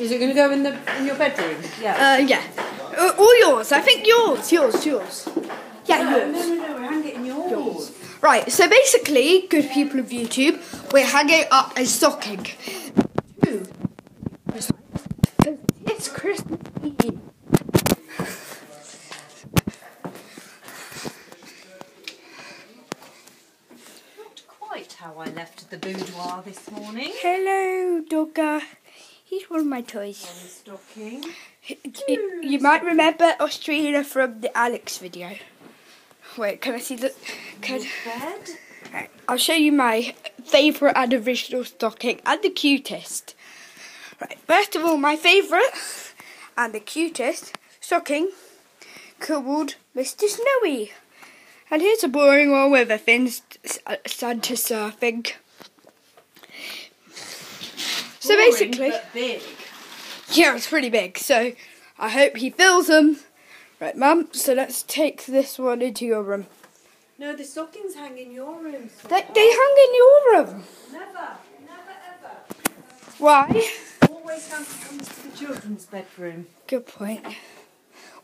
Is it going to go in the in your bedroom? Uh, yeah. Uh, all yours. I think yours. Yours. Yours. Yeah, no, yours. no, no, no, we're hanging yours. Right. So basically, good people of YouTube, we're hanging up a stocking. Ooh. It's Christmas Eve. Not quite how I left the boudoir this morning. Hello, Dogger. He's one of my toys. Stocking. You, you might remember Australia from the Alex video. Wait, can I see the? Can, Bed. Right, I'll show you my favourite and original stocking and the cutest. Right, first of all, my favourite and the cutest stocking called Mr. Snowy. And here's a boring one with a thin Santa surfing. So Boring, basically, big. yeah, it's pretty big. So I hope he fills them. Right, Mum. So let's take this one into your room. No, the stockings hang in your room. They, they hung in your room. Never, never, ever. Why? Always have to come to the children's bedroom. Good point.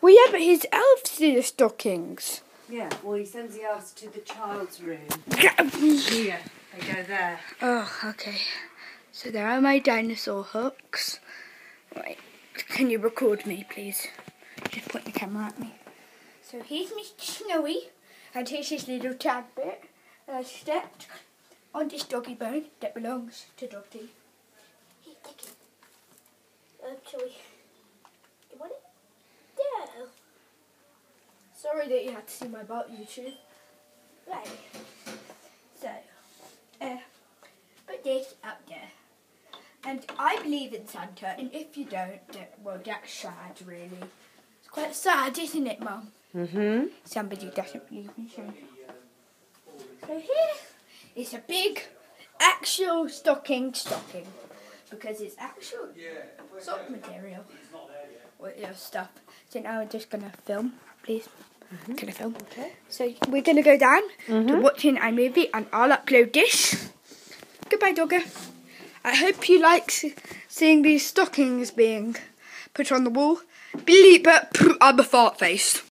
Well, yeah, but his elves do the stockings. Yeah, well, he sends the elves to the child's room. Here, they go there. Oh, okay. So there are my dinosaur hooks. Right, can you record me, please? Just point the camera at me. So here's Mr. Snowy, and here's his little tag bit. And I stepped on this doggy bone that belongs to Doggy. Here, take it. I'm. You want it? Yeah. Sorry that you had to see my butt, YouTube. Right. So, uh, put this up there. And I believe in Santa, and if you don't, then, well, that's sad, really. It's quite sad, isn't it, Mum? Mm-hmm. Somebody doesn't believe in Santa. So here is a big, actual stocking stocking. Because it's actual sock material. With your stuff. So now we're just gonna film, please. Can I film? Okay. So we're gonna go down to Mhm. watching iMovie and I'll upload this. Goodbye, dogger. I hope you like seeing these stockings being put on the wall. Bleep, it, I'm a fart face.